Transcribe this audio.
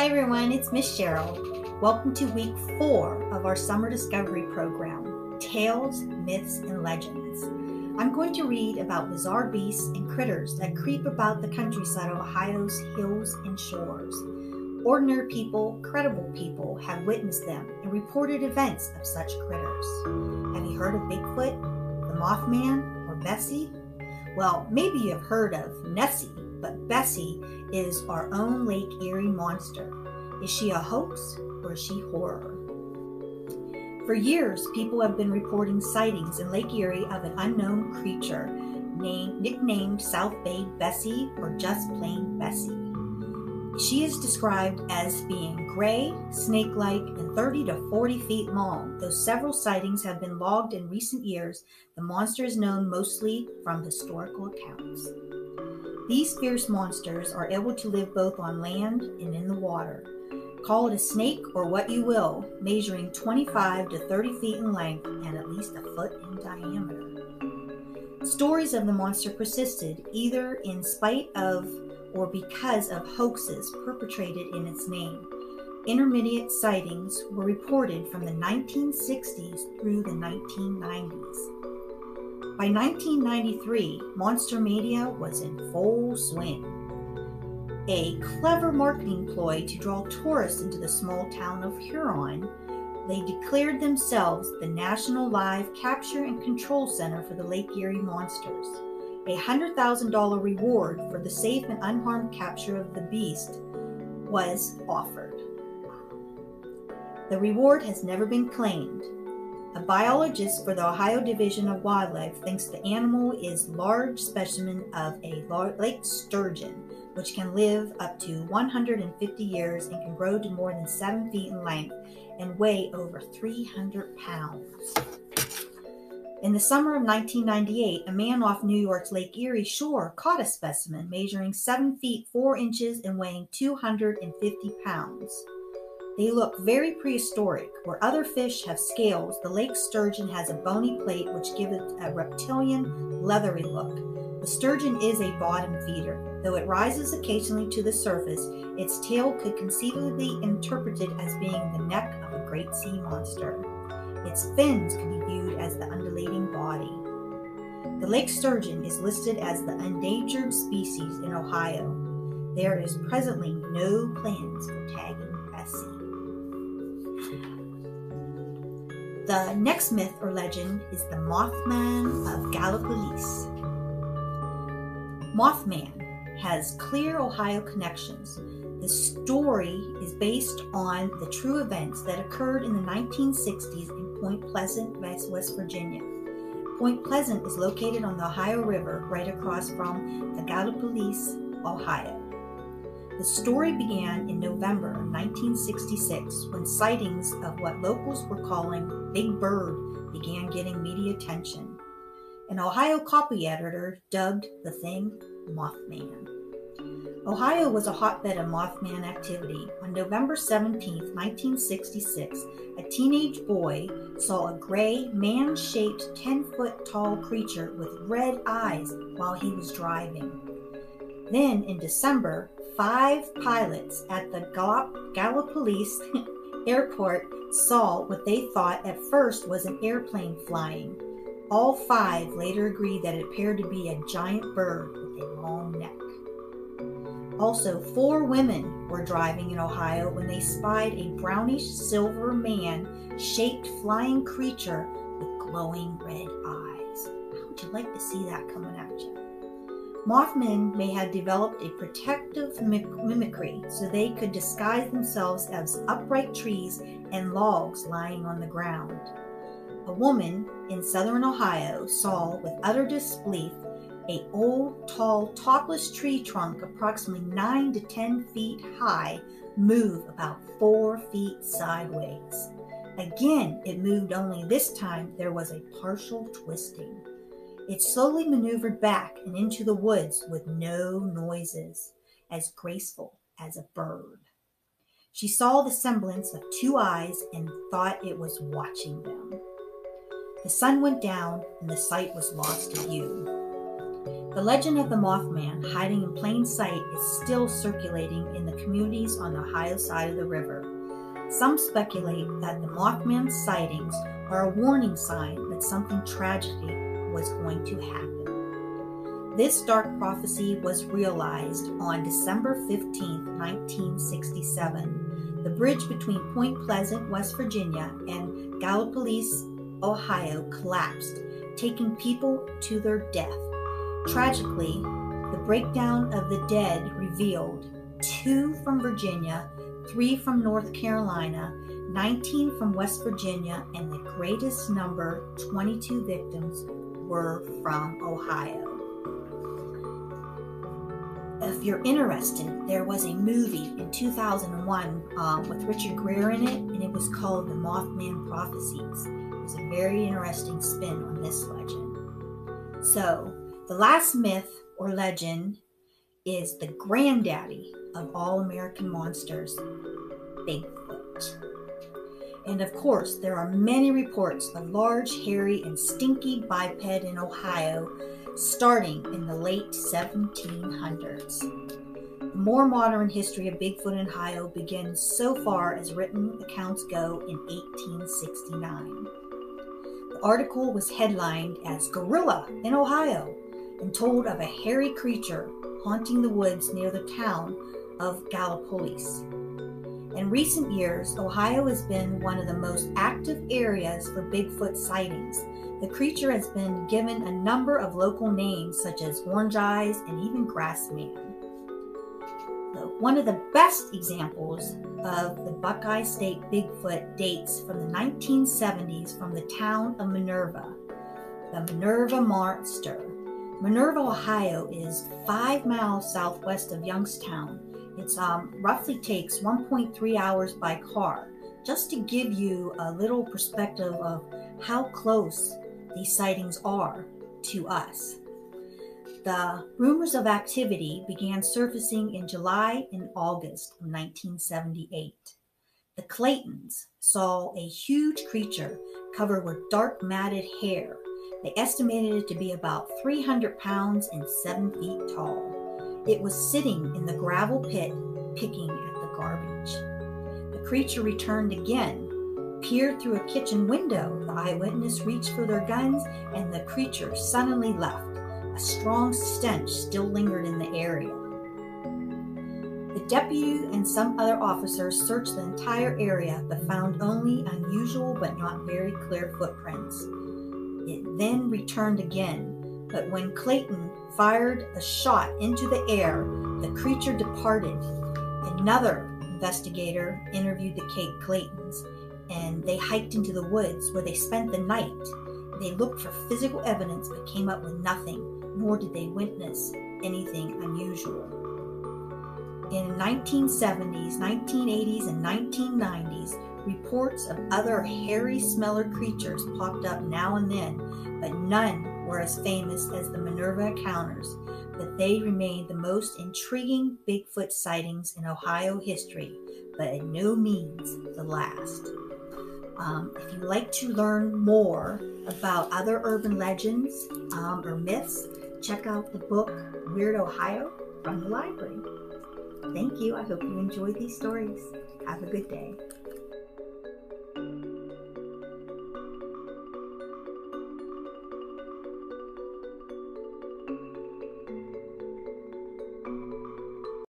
Hi everyone, it's Miss Cheryl. Welcome to week four of our summer discovery program, Tales, Myths, and Legends. I'm going to read about bizarre beasts and critters that creep about the countryside of Ohio's hills and shores. Ordinary people, credible people, have witnessed them and reported events of such critters. Have you heard of Bigfoot, the Mothman, or Bessie? Well, maybe you've heard of Nessie, but Bessie is our own Lake Erie monster. Is she a hoax or is she horror? For years, people have been reporting sightings in Lake Erie of an unknown creature named, nicknamed South Bay Bessie or just plain Bessie. She is described as being gray, snake like, and 30 to 40 feet long. Though several sightings have been logged in recent years, the monster is known mostly from historical accounts. These fierce monsters are able to live both on land and in the water. Call it a snake or what you will, measuring 25 to 30 feet in length and at least a foot in diameter. Stories of the monster persisted either in spite of or because of hoaxes perpetrated in its name. Intermediate sightings were reported from the 1960s through the 1990s. By 1993, Monster Media was in full swing. A clever marketing ploy to draw tourists into the small town of Huron, they declared themselves the National Live Capture and Control Center for the Lake Erie Monsters. A $100,000 reward for the safe and unharmed capture of the beast was offered. The reward has never been claimed, a biologist for the Ohio Division of Wildlife thinks the animal is large specimen of a lake sturgeon, which can live up to 150 years and can grow to more than 7 feet in length and weigh over 300 pounds. In the summer of 1998, a man off New York's Lake Erie shore caught a specimen measuring 7 feet 4 inches and weighing 250 pounds. They look very prehistoric. Where other fish have scales, the lake sturgeon has a bony plate which gives it a reptilian, leathery look. The sturgeon is a bottom feeder. Though it rises occasionally to the surface, its tail could conceivably be interpreted as being the neck of a great sea monster. Its fins can be viewed as the undulating body. The lake sturgeon is listed as the endangered species in Ohio. There is presently no plans for tagging The next myth or legend is the Mothman of Gallipolis. Mothman has clear Ohio connections. The story is based on the true events that occurred in the 1960s in Point Pleasant, West Virginia. Point Pleasant is located on the Ohio River right across from the Gallipolis, Ohio. The story began in November 1966 when sightings of what locals were calling Big Bird began getting media attention. An Ohio copy editor dubbed the thing Mothman. Ohio was a hotbed of Mothman activity. On November 17, 1966, a teenage boy saw a gray, man shaped, 10 foot tall creature with red eyes while he was driving. Then in December, five pilots at the Gallipolis airport saw what they thought at first was an airplane flying. All five later agreed that it appeared to be a giant bird with a long neck. Also, four women were driving in Ohio when they spied a brownish silver man shaped flying creature with glowing red eyes. How would you like to see that coming at you? Mothmen may have developed a protective mimicry so they could disguise themselves as upright trees and logs lying on the ground. A woman in southern Ohio saw with utter disbelief a old, tall, topless tree trunk approximately 9 to 10 feet high move about 4 feet sideways. Again, it moved only this time there was a partial twisting. It slowly maneuvered back and into the woods with no noises, as graceful as a bird. She saw the semblance of two eyes and thought it was watching them. The sun went down and the sight was lost to view. The legend of the Mothman hiding in plain sight is still circulating in the communities on the Ohio side of the river. Some speculate that the Mothman sightings are a warning sign that something tragedy was going to happen. This dark prophecy was realized on December 15, 1967. The bridge between Point Pleasant, West Virginia, and Gallipolis, Ohio collapsed, taking people to their death. Tragically, the breakdown of the dead revealed two from Virginia, three from North Carolina, 19 from West Virginia, and the greatest number, 22 victims, were from Ohio. If you're interested, there was a movie in 2001 um, with Richard Gere in it, and it was called The Mothman Prophecies. It was a very interesting spin on this legend. So, the last myth or legend is the granddaddy of all American monsters, Bigfoot. And of course, there are many reports of large, hairy, and stinky biped in Ohio starting in the late 1700s. The more modern history of Bigfoot in Ohio begins so far as written accounts go in 1869. The article was headlined as Gorilla in Ohio and told of a hairy creature haunting the woods near the town of Gallipolis. In recent years, Ohio has been one of the most active areas for Bigfoot sightings. The creature has been given a number of local names such as Orange Eyes and even Grassman. One of the best examples of the Buckeye State Bigfoot dates from the 1970s from the town of Minerva, the Minerva Monster. Minerva, Ohio is five miles southwest of Youngstown. It um, roughly takes 1.3 hours by car, just to give you a little perspective of how close these sightings are to us. The rumors of activity began surfacing in July and August of 1978. The Claytons saw a huge creature covered with dark matted hair they estimated it to be about 300 pounds and 7 feet tall. It was sitting in the gravel pit picking at the garbage. The creature returned again, peered through a kitchen window. The eyewitness reached for their guns, and the creature suddenly left. A strong stench still lingered in the area. The deputy and some other officers searched the entire area but found only unusual but not very clear footprints. It then returned again, but when Clayton fired a shot into the air, the creature departed. Another investigator interviewed the Kate Claytons, and they hiked into the woods where they spent the night. They looked for physical evidence but came up with nothing, nor did they witness anything unusual. In the 1970s, 1980s, and 1990s, Reports of other hairy smeller creatures popped up now and then, but none were as famous as the Minerva encounters, but they remain the most intriguing Bigfoot sightings in Ohio history, but in no means the last. Um, if you'd like to learn more about other urban legends um, or myths, check out the book Weird Ohio from the library. Thank you. I hope you enjoyed these stories. Have a good day.